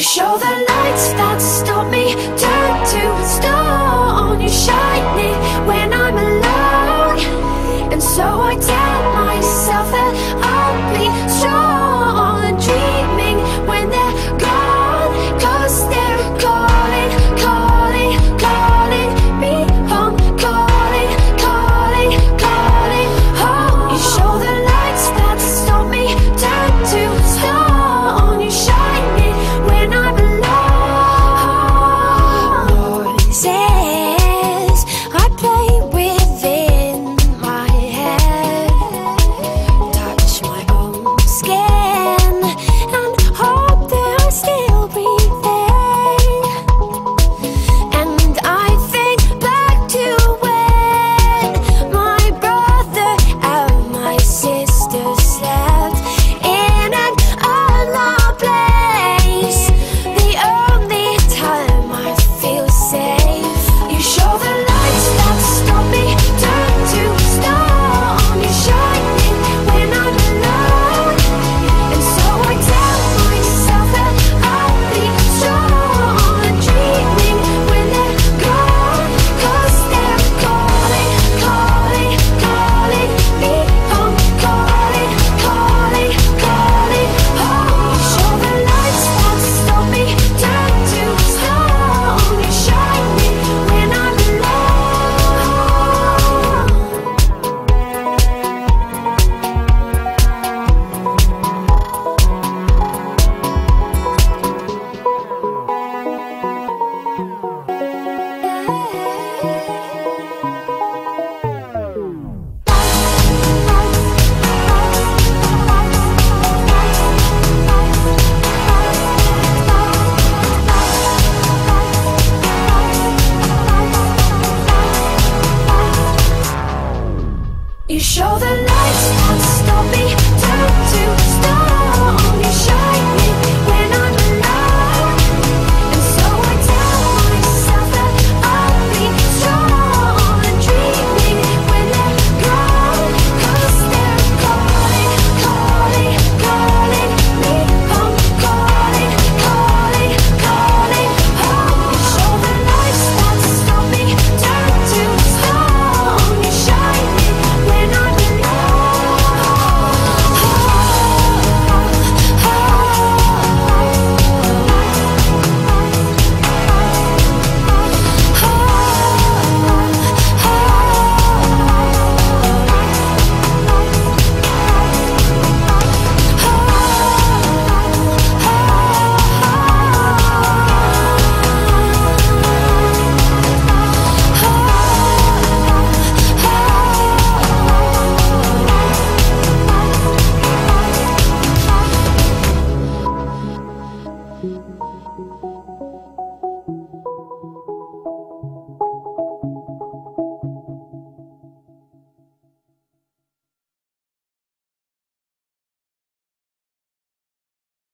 show the lights stop me, turn to stone